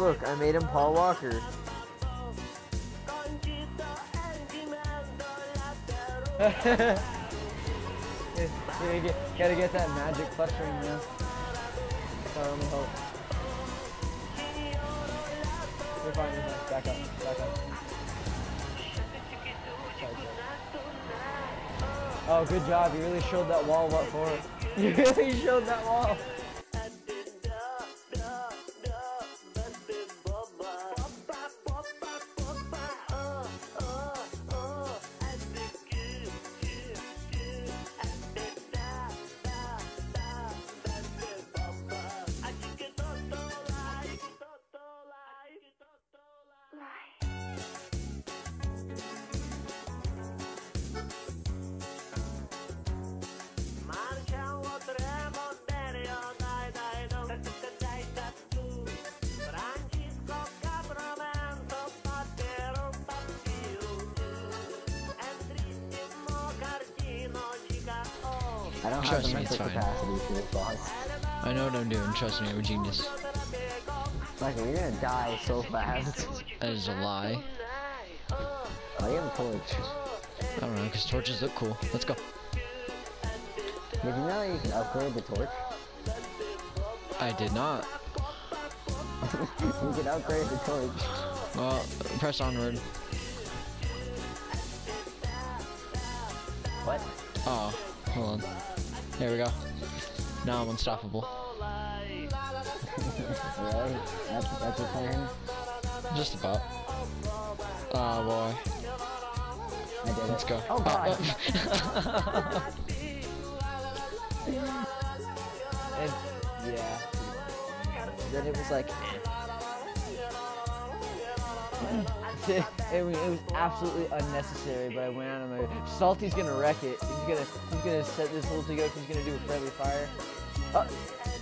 Look, I made him Paul Walker. gotta, get, gotta get that magic clustering now. That's our only hope. You're fine, you're fine. Back up, back up. Oh, good job. You really showed that wall what for. You really showed that wall. I don't have Trust the me, it's mental fine. capacity for this boss. I know what I'm doing. Trust me, I'm a genius. Like, you're gonna die so fast. That is a lie. Do you have a torch? I don't know, because torches look cool. Let's go. Did you know you can upgrade the torch? I did not. you can upgrade the torch. Well, press onward. What? Oh, hold on. There we go. Now I'm unstoppable. really? That's, that's your plan? Just about. Oh boy. Let's go. Oh god. Ah, and yeah. Then it was like. Eh. It, it was it was absolutely unnecessary, but I went out of my. Salty's gonna wreck it. He's gonna he's gonna set this whole thing up. He's gonna do a friendly fire. Oh,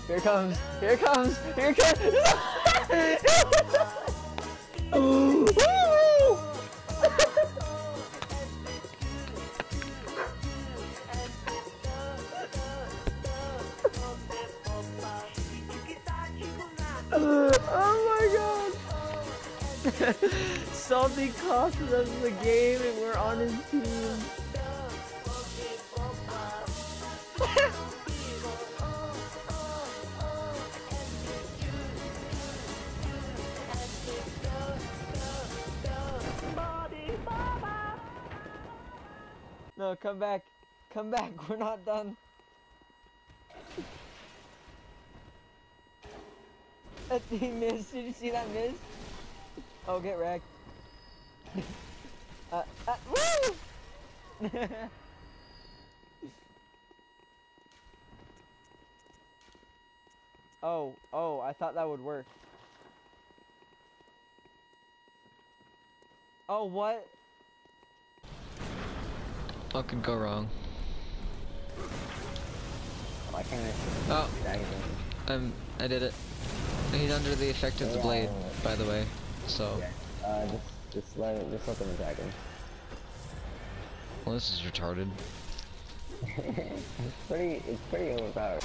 here it comes! Here it comes! Here it comes! Oh Salty costed us the game and we're on his team. No, come back. Come back. We're not done. That he missed. Did you see that miss? Oh, get wrecked. uh, uh, woo! oh, oh, I thought that would work. Oh, what? What could go wrong? Why can't I Oh, drag I'm. I did it. He's under the effect of the blade, by the way. So, in? Uh, just, just let it, just let them attack him. well, this is retarded. it's pretty, it's pretty overpowered.